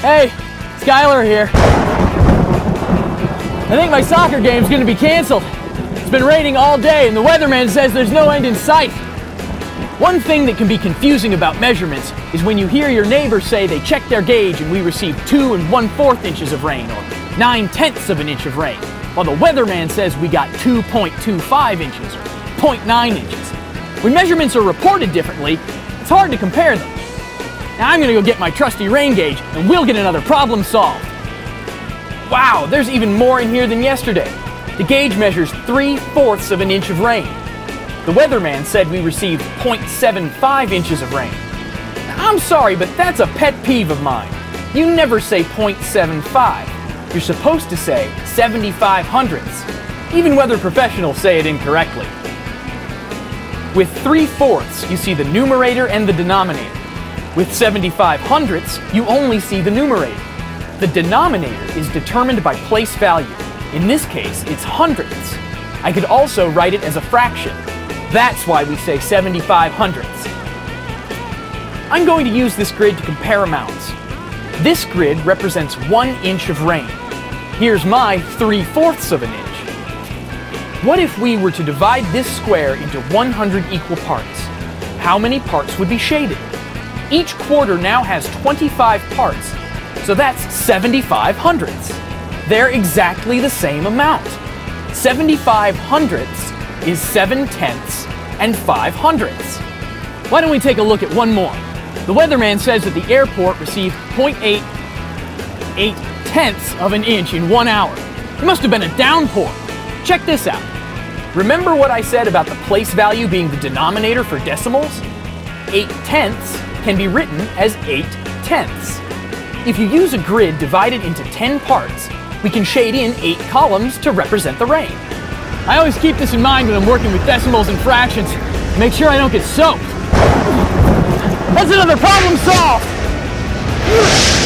Hey, Skylar here. I think my soccer game's gonna be canceled. It's been raining all day and the weatherman says there's no end in sight. One thing that can be confusing about measurements is when you hear your neighbor say they checked their gauge and we received two and one fourth inches of rain or nine tenths of an inch of rain, while the weatherman says we got 2.25 inches or 0.9 inches. When measurements are reported differently, it's hard to compare them. Now I'm gonna go get my trusty rain gauge and we'll get another problem solved. Wow, there's even more in here than yesterday. The gauge measures 3 fourths of an inch of rain. The weatherman said we received 0.75 inches of rain. I'm sorry, but that's a pet peeve of mine. You never say 0.75. You're supposed to say 75 hundredths. Even weather professionals say it incorrectly. With 3 fourths, you see the numerator and the denominator. With 75 hundredths, you only see the numerator. The denominator is determined by place value. In this case, it's hundredths. I could also write it as a fraction. That's why we say 75 hundredths. I'm going to use this grid to compare amounts. This grid represents one inch of rain. Here's my 3 fourths of an inch. What if we were to divide this square into 100 equal parts? How many parts would be shaded? Each quarter now has 25 parts, so that's 75 hundredths. They're exactly the same amount. 75 hundredths is 7 tenths and 5 hundredths. Why don't we take a look at one more? The weatherman says that the airport received 0.8 8 tenths of an inch in one hour. It must have been a downpour. Check this out. Remember what I said about the place value being the denominator for decimals? 8 tenths can be written as 8 tenths. If you use a grid divided into 10 parts, we can shade in 8 columns to represent the rain. I always keep this in mind when I'm working with decimals and fractions. Make sure I don't get soaked. That's another problem solved!